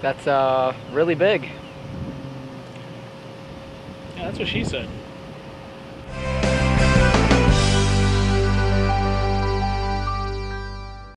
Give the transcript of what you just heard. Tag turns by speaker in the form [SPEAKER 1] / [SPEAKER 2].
[SPEAKER 1] That's uh, really big.
[SPEAKER 2] Yeah, that's what she said.